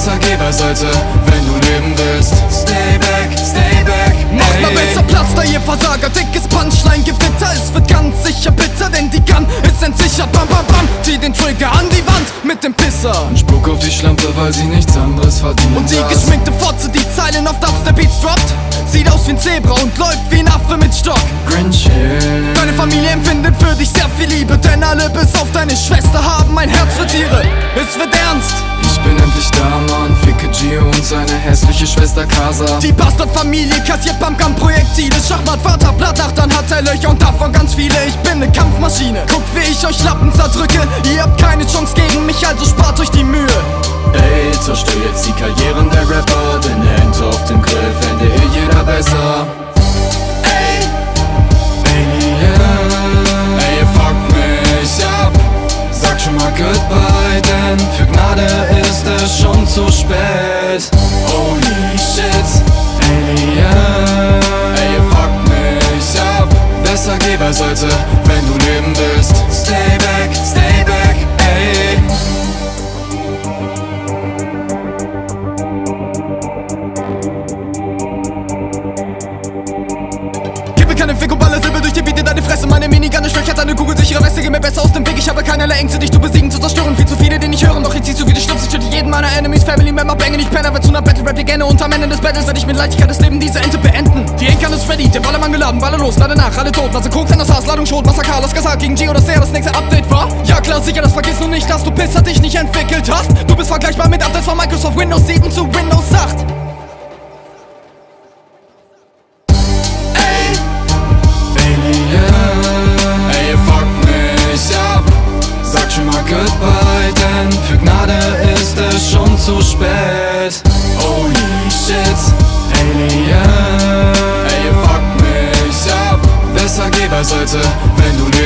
Besser geh beiseite, wenn du leben willst. Stay back, stay back. Macht mal besser Platz, da ihr Versager. Dickes Punchline-Gewitter, es wird ganz sicher bitter Denn die Gun ist entsichert, bam bam bam. Zieh den Trigger an die Wand mit dem Pisser. Und spuck auf die Schlampe, weil sie nichts anderes verdient Und die geschminkte Fotze, die Zeilen auf Dubstep Beats droppt. Sieht aus wie ein Zebra und läuft wie ein Affe mit Stock. Grinch Deine Familie empfindet für dich sehr viel Liebe Denn alle bis auf deine Schwester haben ein Herz für Tiere hässliche Schwester Casa. Die Bastardfamilie kassiert Pumpgun Projektile Schachmatt, Vater, Blattnacht, dann hat er Löcher und davon ganz viele. Ich bin ne Kampfmaschine, guck wie ich euch Lappen zerdrücke. Ihr habt keine Chance gegen mich, also spart euch die Mühe. Ey, zerstör jetzt die Karrieren der Rapper Denn Ente auf dem Grill fände hier jeder besser. Ey, Alien Ey, ihr fuckt mich ab. Sag schon mal Goodbye, denn für Gnade ist es schon zu spät Geh beiseite, wenn du leben willst. Stay back, kugelsichere Weste Geh mir besser aus dem Weg, ich habe keinerlei Ängste Dich zu besiegen, zu zerstören, viel zu viele, die nicht hören Doch ich zieh zu viele Schlüsse, ich töte jeden meiner Enemies Family Member, bange nicht Penner, wird zu einer Battle Rap Legende Und am Ende des Battles werde ich mit Leichtigkeit das Leben dieser Ente beenden. Die Enkan ist ready, der Ballermann geladen, Baller los, lade nach, alle tot. Nase Koks, das Haas, Ladung Schrot, Massaker, das gesagt Gegen Gio, das sehr das nächste Update war Ja klar, sicher, das vergisst du nicht, dass du Pisser dich nicht entwickelt hast. Du bist vergleichbar mit Updates von Microsoft Windows 7 zu Windows denn für Gnade ist es schon zu spät. Holy shit, Alien. Ey, ihr fuckt mich ab. Besser geh beiseite, wenn du nicht